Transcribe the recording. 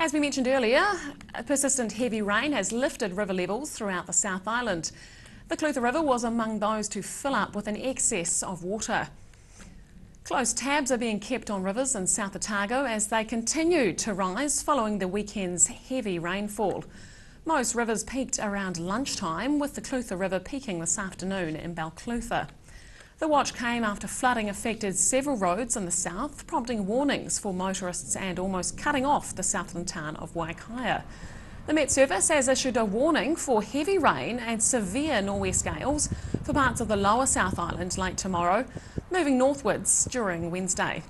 As we mentioned earlier, persistent heavy rain has lifted river levels throughout the South Island. The Clutha River was among those to fill up with an excess of water. Close tabs are being kept on rivers in South Otago as they continue to rise following the weekend's heavy rainfall. Most rivers peaked around lunchtime, with the Clutha River peaking this afternoon in Balclutha. The watch came after flooding affected several roads in the south, prompting warnings for motorists and almost cutting off the southland town of Waikaia. The Met Service has issued a warning for heavy rain and severe nor'west gales for parts of the lower South Island late tomorrow, moving northwards during Wednesday.